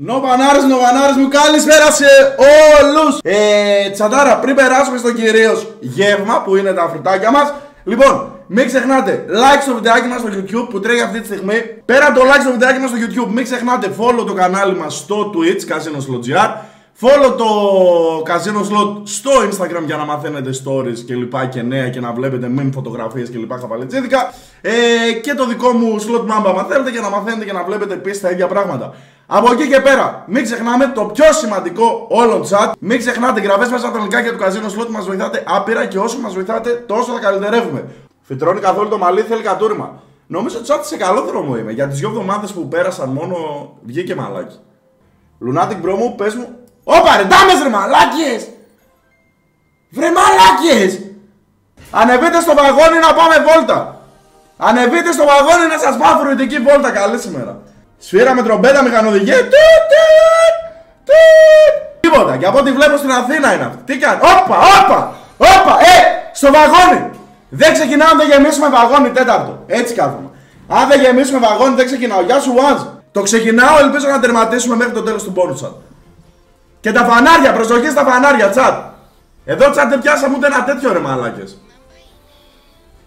Νοβανάρες, νοβανάρες μου, καλησπέρα σε όλους. Ε, Τσαντάρα, πριν περάσουμε στο κυρίως γεύμα που είναι τα φρουτάκια μας Λοιπόν, μην ξεχνάτε like στο βιντεάκι μας στο YouTube που τρέχει αυτή τη στιγμή. Πέρα από το like στο βιντεάκι μας στο YouTube, μην ξεχνάτε follow το κανάλι μας στο Twitch, Casino Follow το Casino Slot στο Instagram για να μαθαίνετε stories και λοιπά και νέα και να βλέπετε meme φωτογραφίες και λοιπά χαβαλετσίδικα ε, και το δικό μου Slot Mamba αν θέλετε για να μαθαίνετε και να βλέπετε επίσης τα ίδια πράγματα. Από εκεί και πέρα, μην ξεχνάμε το πιο σημαντικό όλο chat. Μην ξεχνάτε γραφές μέσα στα λικάκια του Casino Slot μας βοηθάτε άπειρα και όσο μας βοηθάτε τόσο θα καλυτερεύουμε. Φυτρώνει καθόλου το μαλλί, θέλει κατούριμα. Νομίζω ότι σε καλό δρόμο είμαι. Για τις δύο εβδομάδες που πέρασαν μόνο βγήκε μαλάκι. Lunatic bro μου, πες μου, Ωπα ρε, ντάμες ρε μαλάκες! Βρε μαλάκες! Ανεβείτε στο βαγόνι να πάμε βόλτα! Ανεβείτε στο βαγόνι να σας πάω φρουητική βόλτα, καλή σήμερα! Σφύρα με τρομπέτα μηχανοδηγέ, Τίποτα, και από ό,τι βλέπω στην Αθήνα είναι αυτή. Τι κάνει, όπα, όπα, όπα, ε, στο βαγόνι! Δεν ξεκινάω αν δεν γεμίσουμε βαγόνι τέταρτο. Έτσι κάθομαι. Αν δεν γεμίσουμε βαγόνι δεν ξεκινάω. Γεια σου, Wanz. Το ξεκινάω, ελπίζω να τερματίσουμε μέχρι το τέλος του bonus και τα φανάρια, προσοχή στα φανάρια, τσάτ. Εδώ τσάτ δεν πιάσαμε ούτε ένα τέτοιο ρε μαλάκες.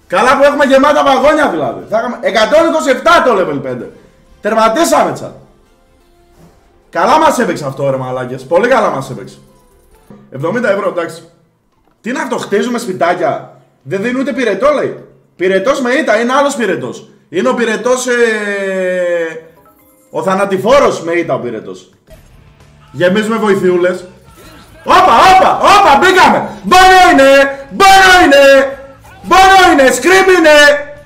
Καλά που έχουμε γεμάτα βαγόνια δηλαδή. Θα είχαμε 127 το level 5. Τερματίσαμε τσάτ. Καλά μας έπαιξε αυτό ρε μαλάκες. Πολύ καλά μας έπαιξε. 70 ευρώ εντάξει. Τι είναι αυτό, χτίζουμε σπιτάκια; Δεν δίνουν ούτε πυρετό λέει. Πυρετός με ήττα, είναι άλλος πυρετός. Είναι ο πυρετός... Ε... Ο θανατηφόρος με ήττα ο πυρετός. Γεμίζουμε βοηθιούλες. Όπα, όπα, όπα, μπήκαμε. Μπορώ είναι, μπορώ είναι, μπορώ είναι, σκριμ είναι.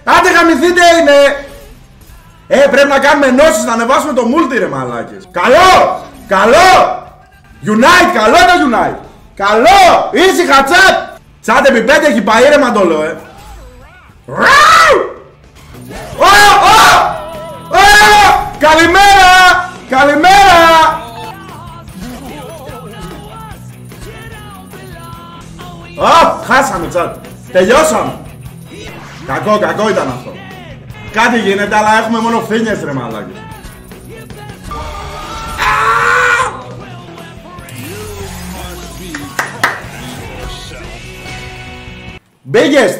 Άντε γαμηθείτε είναι. Ε, πρέπει να κάνουμε ενώσεις, να ανεβάσουμε το multi ρε μαλάκες. Καλό, καλό. Unite, καλό το Unite. Καλό, ήσυχα τσάτ. Τσάτ επί 5 έχει πάει ρε μαντόλο, ε. Καλημέρα! Καλημέρα! Α, χάσαμε τσάτ. Τελειώσαμε. Κακό, κακό ήταν αυτό. Κάτι γίνεται, αλλά έχουμε μόνο φίνιες ρε μαλάκες. Biggest!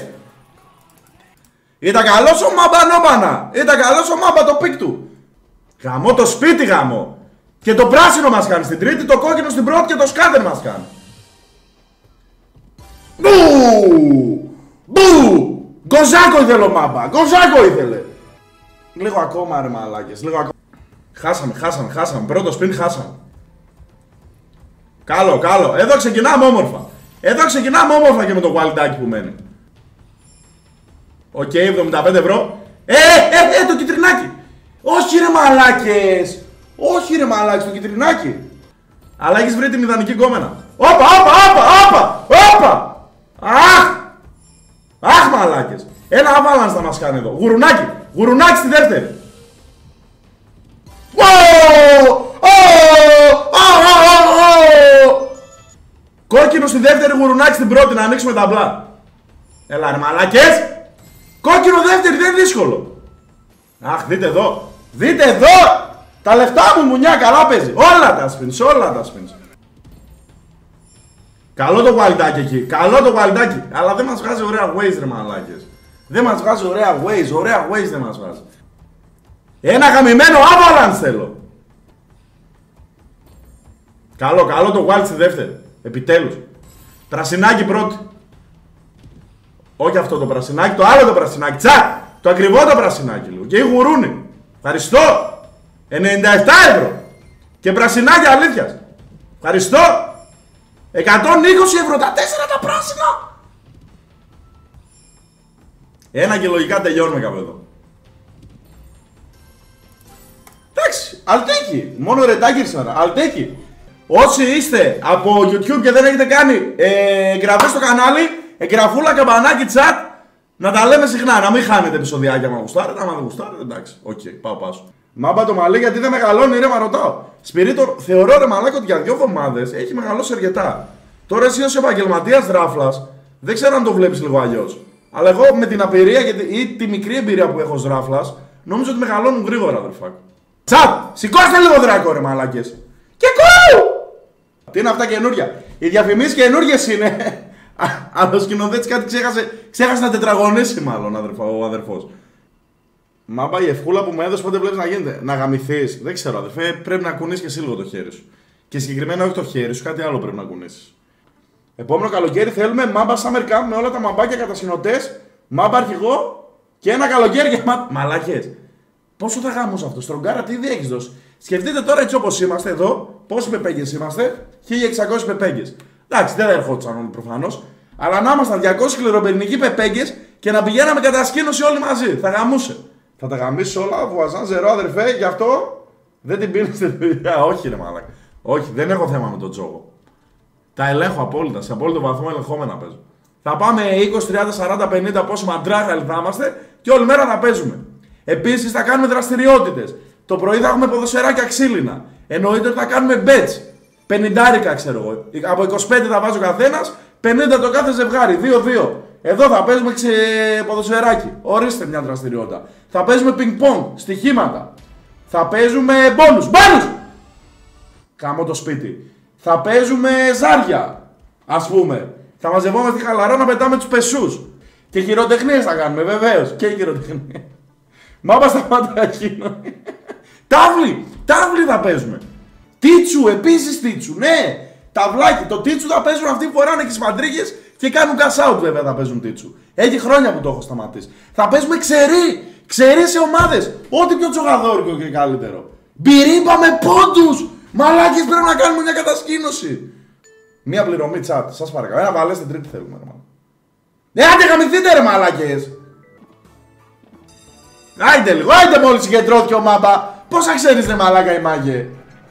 Ήταν καλός ο Μάμπα νόμπανα. Ήταν καλός ο Μάμπα το πικ του. Γαμώ το σπίτι γαμώ. Και το πράσινο μας κάνει στην τρίτη, το κόκκινο στην πρώτη και το σκάντερ μας κάνει. Μπου! Μπου! Γκοζάκο ήθελε ο Μάμπα. Γκοζάκο ήθελε. Λίγο ακόμα ρε μαλάκες. Λίγο ακόμα. Χάσαμε, χάσαμε, χάσαμε. Πρώτο σπιν χάσαμε. Καλό, καλό. Εδώ ξεκινάμε όμορφα. Εδώ ξεκινάμε όμορφα και με το κουαλιτάκι που μένει. Οκ, okay, 75 ευρώ. Ε, ε, ε, το κυτρινάκι. Όχι ρε μαλάκες. Όχι ρε μαλάκες, το κυτρινάκι. Αλλά έχεις βρει τη μηδανική κόμενα. Όπα, όπα, όπα, όπα, όπα. Αχ! Αχ μαλάκες! Ένα avalanche θα μας κάνει εδώ. Γουρουνάκι! Γουρουνάκι στη δεύτερη. Κόκκινο στη δεύτερη, γουρουνάκι στην πρώτη, να ανοίξουμε τα μπλά. Έλα ρε μαλάκες! Κόκκινο δεύτερη, δεν είναι δύσκολο. Αχ, δείτε εδώ. Δείτε εδώ! Τα λεφτά μου μουνιά καλά παίζει. Όλα τα σπινς, όλα τα σπινς. Καλό το κουαλιτάκι εκεί. Καλό το κουαλιτάκι. Αλλά δεν μας βγάζει ωραία ways, ρε μαλάκες. Δεν μας βγάζει ωραία ways. Ωραία ways δεν μας βγάζει. Ένα γαμημένο avalanche θέλω. Καλό, καλό το wild στη δεύτερη. Επιτέλους. Πρασινάκι πρώτη. Όχι αυτό το πρασινάκι, το άλλο το πρασινάκι. Τσα! Το ακριβό το πρασινάκι λίγο. Και η γουρούνι. Ευχαριστώ. 97 ευρώ. Και πρασινάκι αλήθειας. Ευχαριστώ. 120 ευρώ τα τέσσερα τα πράσινα. Ένα και λογικά τελειώνουμε κάπου εδώ. Εντάξει, αλτέκι. Μόνο ρετάκι σήμερα. Αλτέκι. Όσοι είστε από YouTube και δεν έχετε κάνει ε, εγγραφή στο κανάλι, εγγραφούλα, καμπανάκι, chat, να τα λέμε συχνά. Να μην χάνετε επεισοδιάκια μας γουστάρετε. Αν δεν γουστάρετε, εντάξει. OK, okay, πάω πάσο. Μάμπα το μαλλί γιατί δεν μεγαλώνει, ρε, μα ρωτάω. Σπυρίτο, θεωρώ ρε μαλάκα ότι για δύο εβδομάδες έχει μεγαλώσει αρκετά. Τώρα εσύ ως επαγγελματίας ράφλας, δεν ξέρω αν το βλέπεις λίγο αλλιώς. Αλλά εγώ με την απειρία ή τη μικρή εμπειρία που έχω ως ράφλας, νομίζω ότι μεγαλώνουν γρήγορα, αδερφάκ. Τσαπ! Σηκώστε λίγο δράκο ρε μαλάκες. Και κου! Τι είναι αυτά καινούρια. Οι διαφημίσεις καινούριε είναι. Αλλά ο σκηνοθέτης κάτι ξέχασε. Ξέχασε να τετραγωνίσει, μάλλον αδερφό, ο αδερφός. Μάμπα η ευχούλα που μου έδωσε πότε βλέπεις να γίνεται. Να γαμηθείς. Δεν ξέρω, αδερφέ. Πρέπει να κουνήσει και εσύ λίγο το χέρι σου. Και συγκεκριμένα όχι το χέρι σου, κάτι άλλο πρέπει να κουνήσεις. Επόμενο καλοκαίρι θέλουμε μάμπα Summer Camp με όλα τα μαμπάκια κατασυνοτέ, μάμπα αρχηγό και ένα καλοκαίρι για μα... Μαλάκες. Πόσο θα γάμω αυτό, στρογκάρα, τι ήδη έχεις δώσει. Σκεφτείτε τώρα έτσι όπως είμαστε εδώ, πόσοι πεπέγγες είμαστε, 1600 πεπέγγες. Εντάξει, δεν ερχόντουσαν όλοι προφανώς. Αλλά να ήμασταν 200 σκληροπυρηνικοί πεπέγγες και να πηγαίναμε κατά σκήνωση όλοι μαζί. Θα γαμούσε. Θα τα γαμίσει όλα, βουαζάν, ζερό, αδερφέ, γι' αυτό δεν την πίνεις στη δουλειά. Όχι, ρε μάλακα. Όχι, δεν έχω θέμα με τον τζόγο. Τα ελέγχω απόλυτα. Σε απόλυτο βαθμό ελεγχόμενα παίζω. Θα πάμε 20, 30, 40, 50 πόσο μαντράχαλοι θα είμαστε και όλη μέρα θα παίζουμε. Επίσης θα κάνουμε δραστηριότητες. Το πρωί θα έχουμε ποδοσφαιράκια ξύλινα. Εννοείται ότι θα κάνουμε bets. 50 ξέρω εγώ. Από 25 θα βάζω καθένας, 50 το κάθε ζευγάρι. 2-2. Εδώ θα παίζουμε ξε... ποδοσφαιράκι. Ορίστε μια δραστηριότητα. Θα παίζουμε πινκ-πονγκ, στοιχήματα. Θα παίζουμε μπόνους. Μπόνους! Κάμω το σπίτι. Θα παίζουμε ζάρια. Α πούμε. Θα μαζευόμαστε χαλαρά να πετάμε τους πεσούς. Και χειροτεχνίες θα κάνουμε, βεβαίως. Και χειροτεχνίες. Μάπα στα πάντα εκείνο. Τάβλη! Τάβλη θα παίζουμε. Τίτσου, επίσης τίτσου, ναι! Ταυλάκι, το τίτσου θα παίζουν αυτοί που φοράνε και τι και κάνουν cash out βέβαια θα παίζουν τίτσου. Έχει χρόνια που το έχω σταματήσει. Θα παίζουμε ξερί! Ξερί σε ομάδες! Ό,τι πιο τσογαδόρικο και καλύτερο. Μπυρίμπα με πόντους! Μαλάκι πρέπει να κάνουμε μια κατασκήνωση. Μία πληρωμή chat, σας παρακαλώ. Ένα βαλέ στην τρίτη θέλουμε. Ρε, ναι, άντε γαμηθείτε ρε μαλάκες. Άιντε λίγο, άιντε μόλις συγκεντρώθηκε ο Μάμπα. Πόσα ξέρεις ρε μαλάκα η μάγε.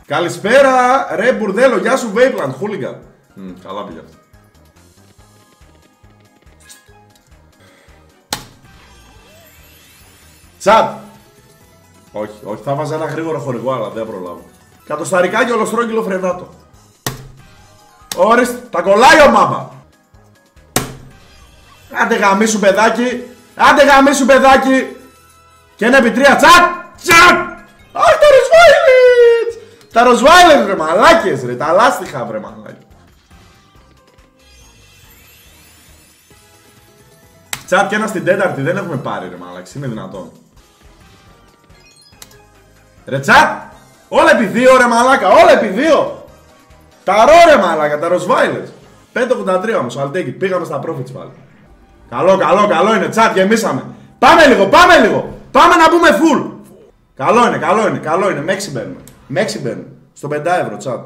Καλησπέρα ρε μπουρδέλο, γεια σου Βέιπλαντ, χούλιγκα. καλά πήγε αυτό. Τσάτ. Όχι, όχι, θα βάζα ένα γρήγορο χορηγό, αλλά δεν προλάβω. Κατοσταρικά και ολοστρόγγυλο φρενάτο. Ορίστε, τα κολλάει ο μάμπα. Άντε γαμίσου παιδάκι. Άντε γαμίσου παιδάκι. Και ένα επί τρία. Τσακ! Τσακ! Αχ τα Ροσβάιλετς! Τα Ροσβάιλετς ρε μαλάκες ρε. Τα λάστιχα βρε μαλάκες. Τσάτ και ένα στην τέταρτη δεν έχουμε πάρει ρε μαλάκες. Είναι δυνατόν. Ρε τσάτ! Όλα επί δύο ρε μαλάκα. Όλα επί δύο. Τα ρο ρε μαλάκα. Τα Ροσβάιλετς. 583 όμως. I'll Πήγαμε στα profits πάλι. Καλό, καλό, καλό είναι. Τσάτ, γεμίσαμε. Πάμε λίγο, πάμε λίγο. Πάμε να μπούμε full. Καλό είναι, καλό είναι, καλό είναι. Μέξι μπαίνουμε. Μέξι μπαίνουμε. Στο 5 ευρώ, τσάτ.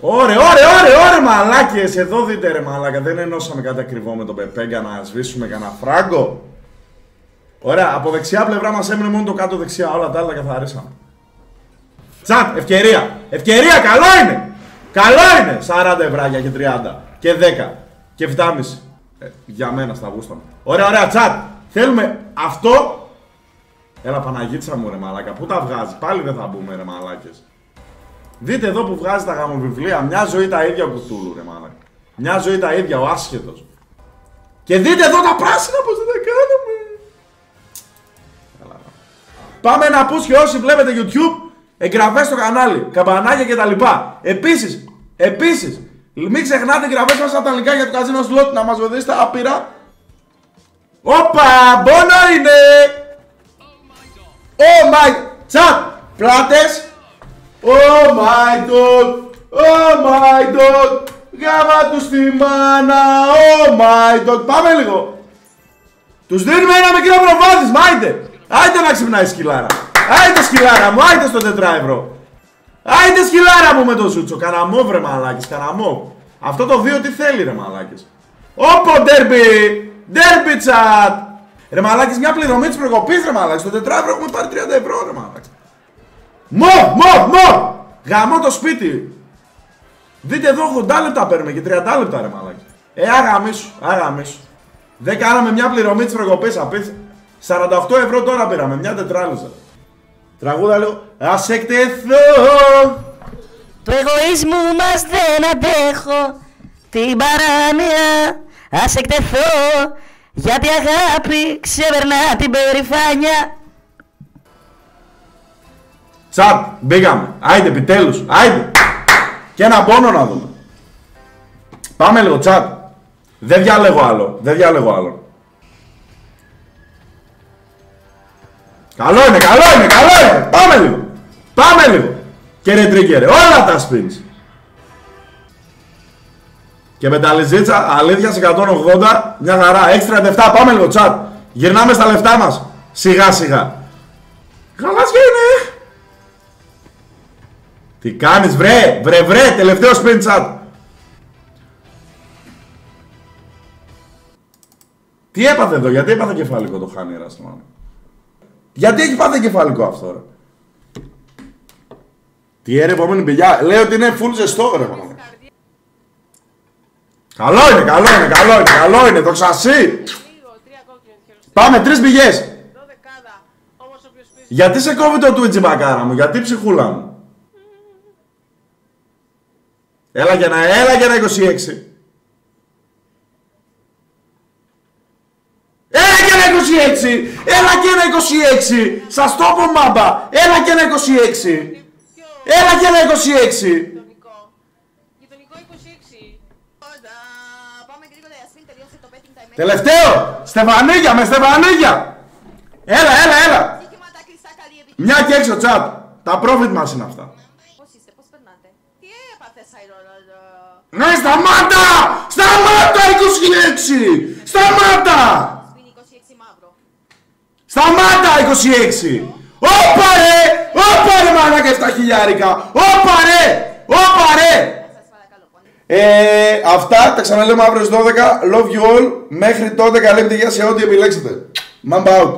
Ωραία, ωραία, ωραία, ωραία, μαλάκες. Εδώ δείτε ρε μαλάκα. Δεν ενώσαμε κάτι ακριβό με τον Πεπέγκα να σβήσουμε κανένα φράγκο. Ωραία, από δεξιά πλευρά μας έμεινε μόνο το κάτω δεξιά. Όλα τα άλλα καθαρίσαμε. Τσάτ, ευκαιρία. Ευκαιρία, καλό είναι. Καλό είναι. 40 ευρώ και 30 και 10 και 7,5. Ε, για μένα στα γούστα μου. Ωραία, ωραία, τσάτ. Θέλουμε αυτό. Έλα Παναγίτσα μου ρε μαλάκα, πού τα βγάζεις, πάλι δεν θα μπούμε ρε μαλάκες. Δείτε εδώ που βγάζει τα γαμοβιβλία, μια ζωή τα ίδια που τούλου ρε μαλάκα. Μια ζωή τα ίδια, ο άσχετος. Και δείτε εδώ τα πράσινα πως Πάμε να πούς και όσοι βλέπετε YouTube, εγγραφές στο κανάλι, καμπανάκια κτλ. Επίσης, επίσης, μην ξεχνάτε εγγραφές μας στα τα για το καζίνο slot να μας βοηθήσετε άπειρα Όπα, μπόνο είναι! Oh my... Τσαπ! Πλάτες! Oh my god! Oh my god! Γάμα τους στη μάνα! Oh my god! Πάμε λίγο! Τους δίνουμε ένα μικρό προβάδισμα, άιντε! Άιντε να ξυπνάει σκυλάρα! Άιντε σκυλάρα μου, άιντε στο 4 ευρώ! Άιντε σκυλάρα μου με το ζούτσο! Καναμό βρε μαλάκες, καναμό! Αυτό το 2 τι θέλει ρε μαλάκες! Όπο ντερμπι! Derby chat! Ρε μαλάκες, μια πληρωμή της προκοπής ρε μαλάκες. Στο τετράβρο έχουμε πάρει 30 ευρώ ρε μαλάκες. Μο, μο, μο! Γαμώ το σπίτι. Δείτε εδώ 80 λεπτά παίρνουμε και 30 λεπτά ρε μαλάκες. Ε, αγαμίσου, αγαμίσου. Δεν κάναμε μια πληρωμή της προκοπής απίθυ. 48 ευρώ τώρα πήραμε, μια τετράλουσα. Τραγούδα λίγο. Ας εκτεθώ. Το εγωισμό μας δεν αντέχω. Την παράνοια Ας εκτεθώ γιατί αγάπη ξεπερνά την περηφάνεια Τσατ, μπήκαμε. Άιντε, επιτέλους. Άιντε. Και ένα πόνο να δούμε. Πάμε λίγο, τσατ. Δεν διάλεγω άλλο. Δεν διάλεγω άλλο. Καλό είναι, καλό είναι, καλό είναι. Πάμε λίγο. Πάμε λίγο. Κύριε Τρίκερ, όλα τα spins. Και με τα λιζίτσα, αλήθεια σε 180, μια χαρά. Έξτρα 37, πάμε λίγο τσάτ. Γυρνάμε στα λεφτά μας. Σιγά σιγά. Γαλάζια είναι. Τι κάνεις βρε, βρε βρε, τελευταίο spin chat. Τι έπαθε εδώ, γιατί έπαθε κεφαλικό το χάνει Ραστομάνι. Γιατί έχει πάθει κεφαλικό αυτό ρε. Τι έρε επόμενη πηγιά, λέει ότι είναι full ζεστό ρε μάνα. Καλό είναι, καλό είναι, καλό είναι, καλό είναι, το ξασί. Λίγο, τρία κόκκινα χελοστή. Πάμε, τρεις πηγές. Δωδεκάδα. Όμως όποιος πει. Γιατί σε κόβει το Twitch μπακάρα μου, γιατί ψυχούλα μου; Έλα για ένα, έλα για ένα 26. Έλα και ένα 26! Έλα και ένα 26! Σας το πω μάμπα! Έλα και ένα 26! Ποιο Έλα και ένα 26! γειτονικό. Γειτονικό 26. Όντα, Πάμε γρήγορα, η Ασμίν τελείωσε το betting time. Τελευταίο! Στεφανίγια με στεφανίγια! Έλα, έλα, έλα! Στοιχήματα κλειστά, καλή επιτυχία. Μια και έξω τσάτ. Τα profit μας είναι αυτά. Πώς είστε, πώς περνάτε; Τι έπαθες, Αϊρόλο. Ναι, σταμάτα! Σταμάτα 26! Σταμάτα! Σβήνει 26 μαύρο. Σταμάτα 26! Όπα ρε! Όπα ρε μαλάκα 7 χιλιάρικα! Όπα ρε! Όπα ρε! Σας παρακαλώ πολύ. Ε, αυτά τα ξαναλέμε αύριο στις 12. Love you all. Μέχρι τότε καλή επιτυχία σε ό,τι επιλέξετε. Mamba out.